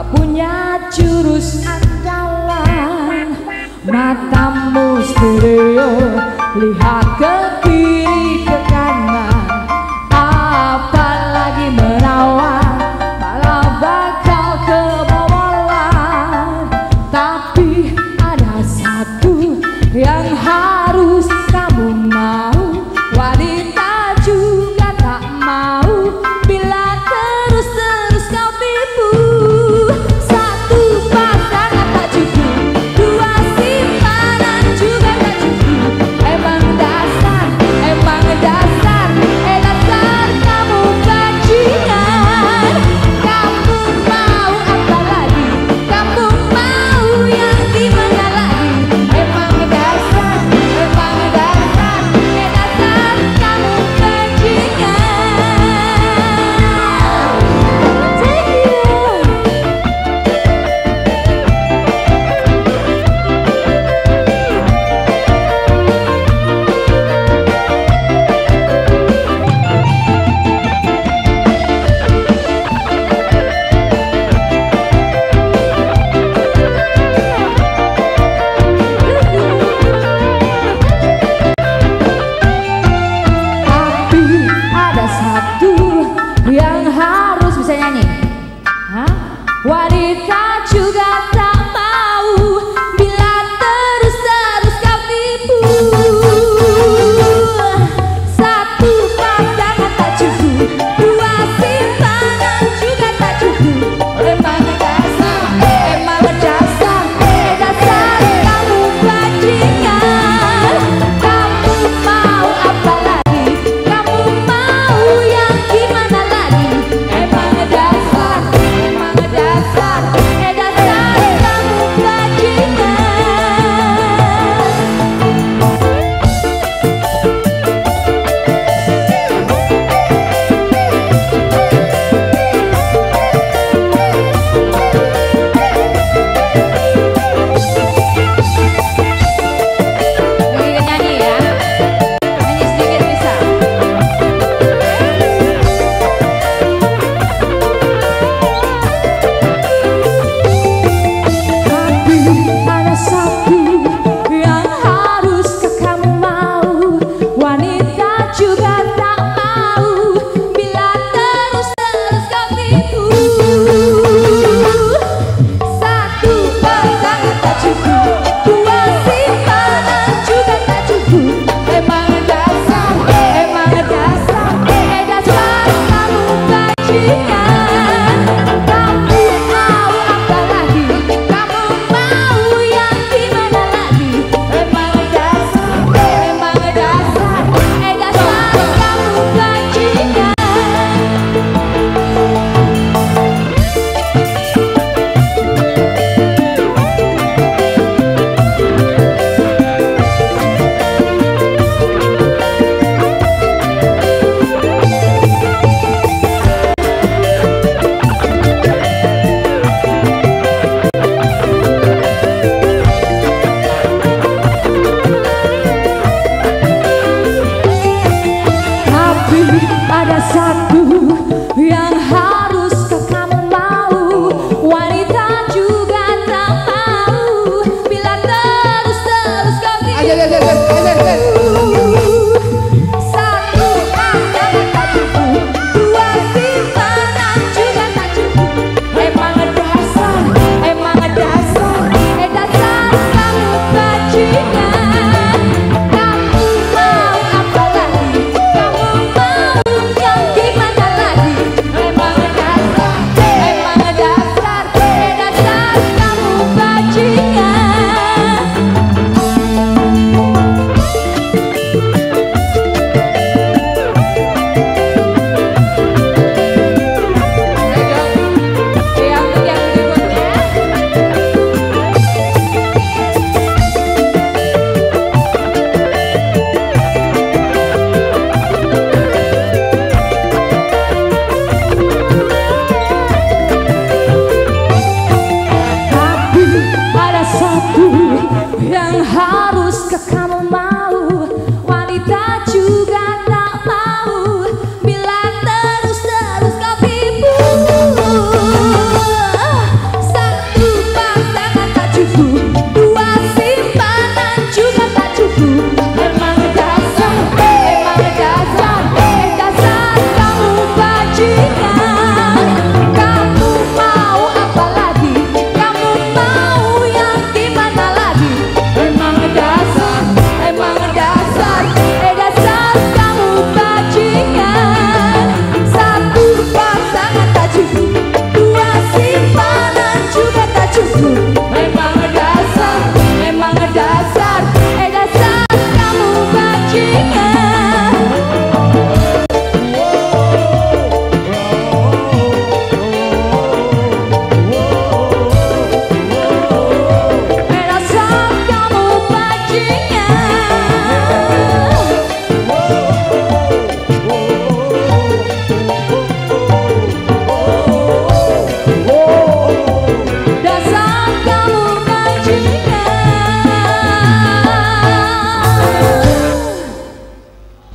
Kau punya jurus andalan Matamu stereo. Lihat ke What is to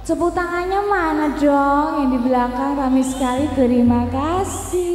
Tepuk tangannya mana dong yang di belakang kami sekali terima kasih.